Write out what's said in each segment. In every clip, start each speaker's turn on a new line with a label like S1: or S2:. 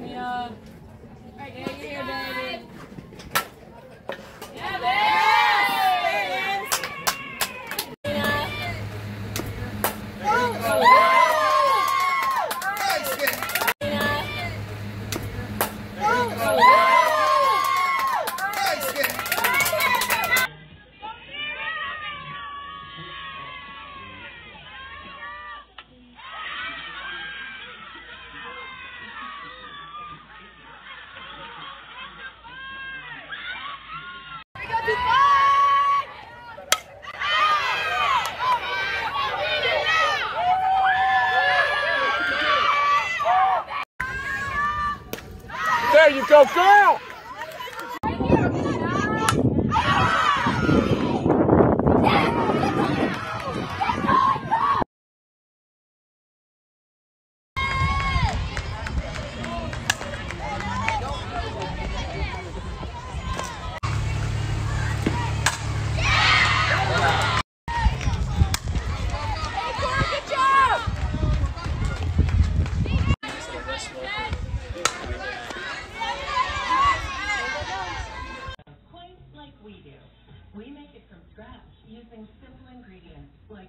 S1: me up. All right, get here, baby. you go, girl!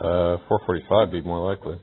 S1: Uh, 445 be more likely.